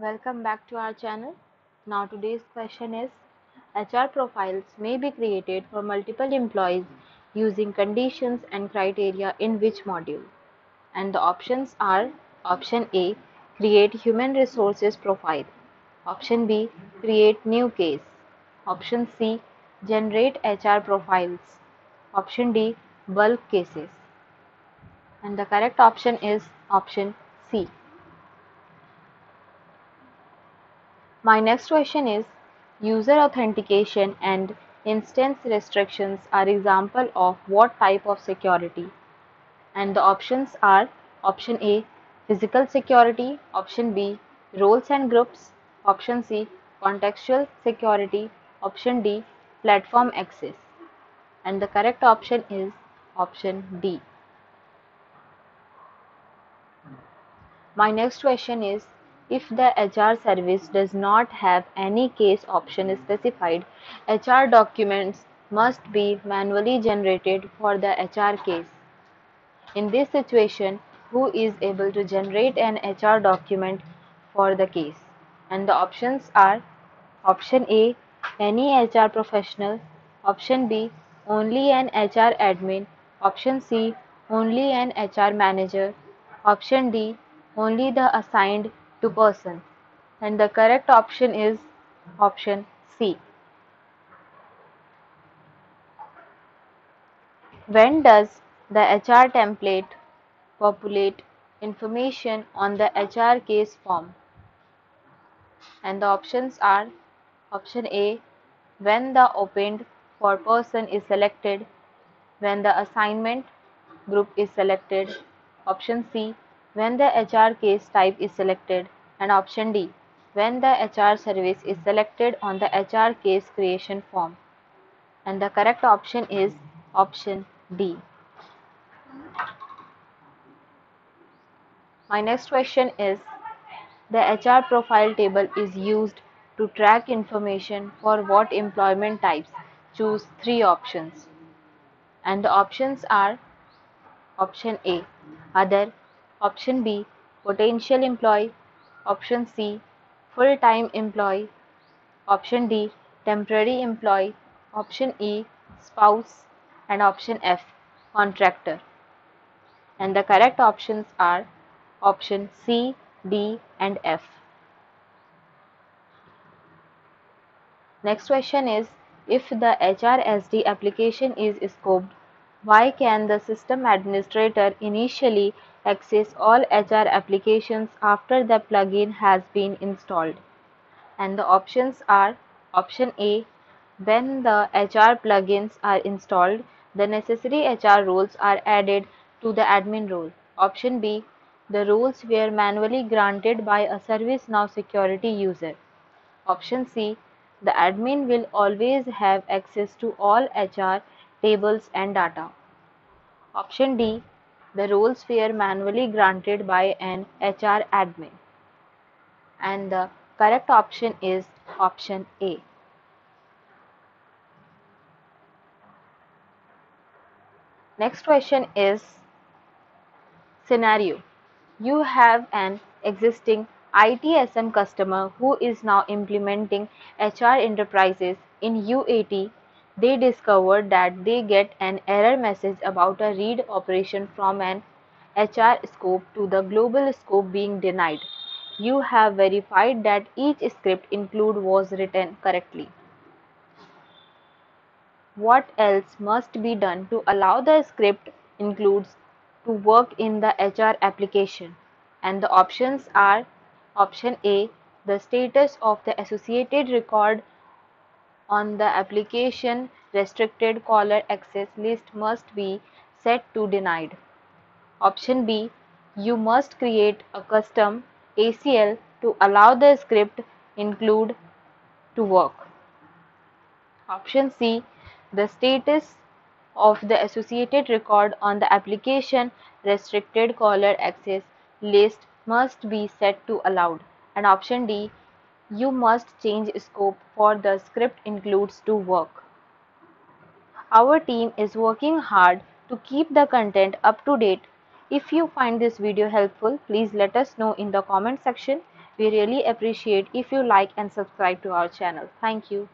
Welcome back to our channel. Now today's question is HR profiles may be created for multiple employees using conditions and criteria in which module? And the options are option A create human resources profile, option B create new case, option C generate HR profiles, option D bulk cases. And the correct option is option C. My next question is user authentication and instance restrictions are example of what type of security? And the options are option A physical security, option B roles and groups, option C contextual security, option D platform access. And the correct option is option D. My next question is if the HR service does not have any case option specified, HR documents must be manually generated for the HR case. In this situation, who is able to generate an HR document for the case? And the options are option A any HR professional, option B only an HR admin, option C only an HR manager, option D only the assigned to person and the correct option is option C. When does the HR template populate information on the HR case form? And the options are option A when the opened for person is selected, when the assignment group is selected, option C when the HR case type is selected, and option D when the HR service is selected on the HR case creation form. And the correct option is option D. My next question is the HR profile table is used to track information for what employment types? Choose three options. And the options are option A other, option B potential employee, option C full-time employee, option D temporary employee, option E spouse and option F contractor. And the correct options are option C, D and F. Next question is if the HRSD application is scoped, why can the system administrator initially access all HR applications after the plugin has been installed. And the options are option A when the HR plugins are installed, the necessary HR roles are added to the admin role. Option B the roles were manually granted by a ServiceNow security user. Option C the admin will always have access to all HR tables and data. Option D the roles were manually granted by an HR admin. And the correct option is option A. Next question is scenario. You have an existing ITSM customer who is now implementing HR enterprises in UAT they discovered that they get an error message about a read operation from an HR scope to the global scope being denied. You have verified that each script include was written correctly. What else must be done to allow the script includes to work in the HR application? And the options are option A, the status of the associated record on the application restricted caller access list must be set to denied. Option B. You must create a custom ACL to allow the script include to work. Option C. The status of the associated record on the application restricted caller access list must be set to allowed. And option D you must change scope for the script includes to work. Our team is working hard to keep the content up to date. If you find this video helpful, please let us know in the comment section. We really appreciate if you like and subscribe to our channel. Thank you.